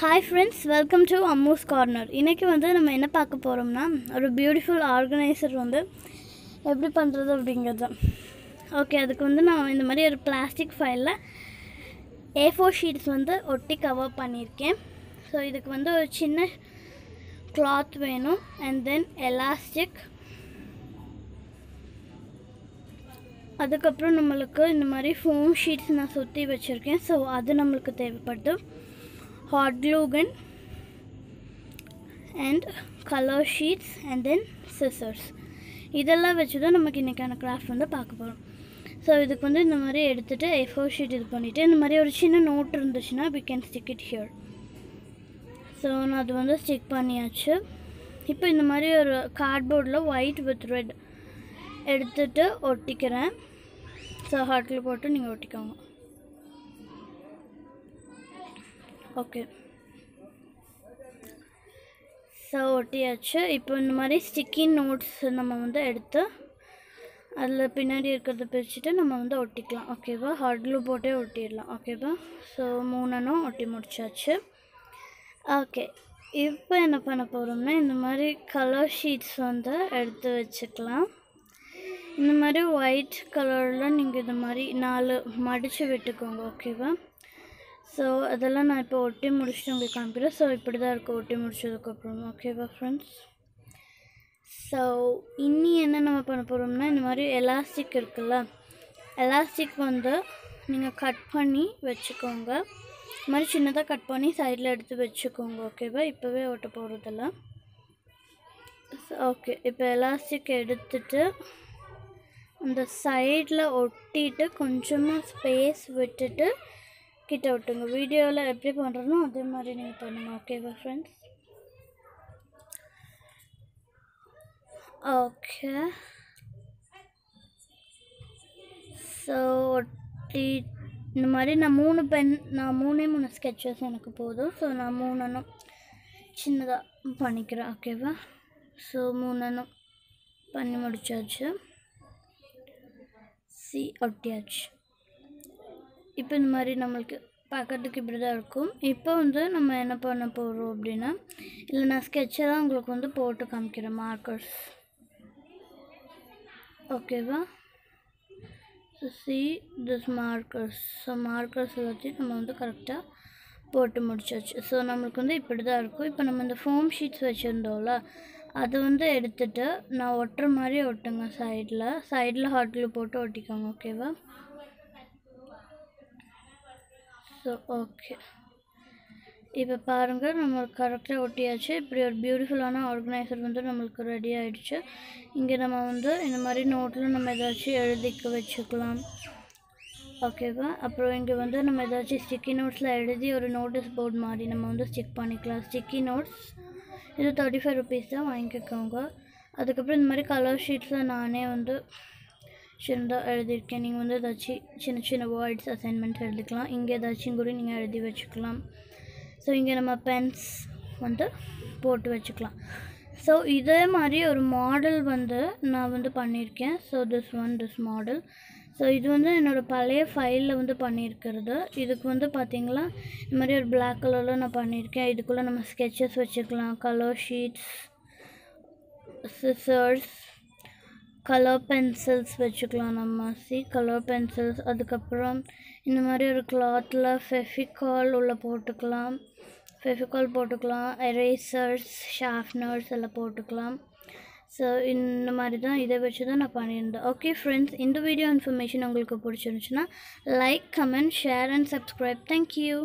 Hi friends welcome to Ammu's corner இன்றைக்கி வந்து நம்ம என்ன பார்க்க போகிறோம்னா ஒரு பியூட்டிஃபுல் ஆர்கனைசர் வந்து எப்படி பண்ணுறது அப்படிங்கிறது. ஓகே அதுக்கு வந்து நான் இந்த மாதிரி ஒரு பிளாஸ்டிக் ஃபைலில் ஏ ஃபோர் ஷீட்ஸ் வந்து ஒட்டி கவர் பண்ணியிருக்கேன். ஸோ இதுக்கு வந்து ஒரு சின்ன கிளாத் வேணும் அண்ட் தென் எலாஸ்டிக் அதுக்கப்புறம் நம்மளுக்கு இந்த மாதிரி ஃபோம் ஷீட்ஸ் நான் சுற்றி வச்சுருக்கேன். ஸோ அது நம்மளுக்கு தேவைப்படுது. Hot glue gun and color sheets and then scissors. இதெல்லாம் வச்சு தான் நமக்கு இன்றைக்கான கிராஃப்ட் வந்து பார்க்க போகிறோம் ஸோ இதுக்கு வந்து இந்த மாதிரி எடுத்துகிட்டு ஏ ஷீட் இது பண்ணிவிட்டு இந்த மாதிரி ஒரு சின்ன நோட் இருந்துச்சுன்னா we can stick it here so நான் அது வந்து ஸ்டிக் பண்ணியாச்சு. இப்போ இந்த மாதிரி ஒரு கார்ட்போர்டில் ஒயிட் வித் ரெட் எடுத்துகிட்டு ஒட்டிக்கிறேன். ஸோ ஹாட்டில் போட்டு நீங்கள் ஒட்டிக்கோங்க. ஓகே. ஸோ ஒட்டியாச்சு. இப்போ இந்த மாதிரி ஸ்டிக்கி நோட்ஸ் நம்ம வந்து எடுத்து அதில் பின்னாடி இருக்கிறத பிரிச்சுட்டு நம்ம வந்து ஒட்டிக்கலாம். ஓகேவா ஹாட்லு போட்டே ஒட்டிடலாம். ஓகேவா ஸோ மூணனும் ஒட்டி முடிச்சாச்சு. ஓகே இப்போ என்ன பண்ண போகிறோம்னா இந்த மாதிரி கலர் ஷீட்ஸ் வந்து எடுத்து வச்சுக்கலாம். இந்த மாதிரி ஒயிட் கலரில் நீங்கள் இந்த மாதிரி நாலு மடித்து விட்டுக்கோங்க. ஓகேவா ஸோ அதெல்லாம் நான் இப்போ ஒட்டி முடிச்சுட்டு உங்களுக்கு காமிக்கிறேன். ஸோ இப்படி தான் இருக்கும் ஒட்டி முடிச்சதுக்கப்புறம். ஓகேவா ஃப்ரெண்ட்ஸ் ஸோ இனி என்ன நம்ம பண்ண போகிறோம்னா இந்த மாதிரி எலாஸ்டிக் இருக்குல்ல எலாஸ்டிக் வந்து நீங்கள் கட் பண்ணி வச்சுக்கோங்க. இந்த மாதிரி சின்னதாக கட் பண்ணி சைடில் எடுத்து வச்சுக்கோங்க ஓகேவா இப்போவே ஒட்ட போகிறதில்ல ஓகே இப்போ எலாஸ்டிக் எடுத்துட்டு அந்த சைடில் ஒட்டிட்டு கொஞ்சமாக ஸ்பேஸ் விட்டுட்டு கிட்ட விட்டுங்க வீடியோவில் எப்படி பண்ணுறனோ அதே மாதிரி நீங்கள் பண்ணுங்கள் ஓகேவா ஃப்ரெண்ட்ஸ் ஓகே ஸோ ஒட்டி இந்த மாதிரி நான் மூணு பென் நான் மூணே மூணு ஸ்கெச்சஸ் எனக்கு போதும். ஸோ நான் மூணனும் சின்னதாக பண்ணிக்கிறேன் ஓகேவா ஸோ மூணனும் பண்ணி முடிச்சாச்சு. சி ஒட்டியாச்சு. இப்போ இந்த மாதிரி நம்மளுக்கு பார்க்கறதுக்கு இப்படி தான் இருக்கும். இப்போ வந்து நம்ம என்ன பண்ண போகிறோம் அப்படின்னா இல்லை நான் ஸ்கெட்சை தான் உங்களுக்கு வந்து போட்டு காமிக்கிறேன் மார்க்கர்ஸ் ஓகேவா so see this markers so markers எல்லாத்தையும் நம்ம வந்து கரெக்டாக போட்டு முடிச்சாச்சு. ஸோ நம்மளுக்கு வந்து இப்படி தான் இருக்கும். இப்போ நம்ம இந்த ஃபோம் ஷீட்ஸ் வச்சுருந்தோம்ல அது வந்து எடுத்துகிட்டு நான் ஒட்டுற மாதிரி ஒட்டுங்க சைடில் சைடில் ஹாட்டில் போட்டு ஒட்டிக்கோங்க ஓகேவா ஸோ ஓகே இப்போ பாருங்கள் நம்மளுக்கு கரெக்டாக ஒட்டியாச்சு. இப்படி ஒரு பியூட்டிஃபுல்லான ஆர்கனைசர் வந்து நம்மளுக்கு ரெடி ஆகிடுச்சு இங்கே நம்ம வந்து இந்த மாதிரி நோட்டில் நம்ம ஏதாச்சும் எழுதிக்க வச்சுக்கலாம். ஓகேவா அப்புறம் இங்கே வந்து நம்ம ஏதாச்சும் ஸ்டிக்கி நோட்ஸில் எழுதி ஒரு நோட்டீஸ் போர்டு மாதிரி நம்ம வந்து ஸ்டிக் பண்ணிக்கலாம். ஸ்டிக்கி நோட்ஸ் இது தேர்ட்டி ஃபைவ் ருபீஸ் தான் வாங்கிக்கோங்க. அதுக்கப்புறம் இந்த மாதிரி கலர் ஷீட்ஸில் நானே வந்து சின்னதாக எழுதியிருக்கேன். நீங்கள் வந்து ஏதாச்சும் சின்ன சின்ன வேர்ட்ஸ் அசைன்மெண்ட் எழுதிக்கலாம். இங்கே ஏதாச்சும் கூட நீங்கள் எழுதி வச்சுக்கலாம். ஸோ இங்கே நம்ம பென்ஸ் வந்து போட்டு வச்சுக்கலாம். ஸோ இதே மாதிரி ஒரு மாடல் வந்து நான் வந்து பண்ணியிருக்கேன். So this one this model so இது வந்து என்னோடய பழைய ஃபைலில் வந்து பண்ணியிருக்கிறது. இதுக்கு வந்து பார்த்திங்களா இந்த மாதிரி ஒரு பிளாக் கலரில் நான் பண்ணியிருக்கேன். இதுக்குள்ளே நம்ம ஸ்கெச்சஸ் வச்சுக்கலாம். Colour sheets scissors colour pencils வச்சுக்கலாம் நம்ம சி கலர் பென்சில்ஸ் அதுக்கப்புறம் இந்த மாதிரி ஒரு கிளாத்தில் ஃபெஃபிகால் உள்ள போட்டுக்கலாம். ஃபெஃபிகால் போட்டுக்கலாம். எரேசர்ஸ் ஷார்ப்னர்ஸ் எல்லாம் போட்டுக்கலாம். ஸோ இந்த மாதிரி தான் இதை வச்சு தான் நான் பண்ணியிருந்தேன். ஓகே ஃப்ரெண்ட்ஸ் இந்த வீடியோ இன்ஃபர்மேஷன் உங்களுக்கு பிடிச்சிருந்துச்சுன்னா like comment share and subscribe thank you